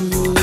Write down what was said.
you.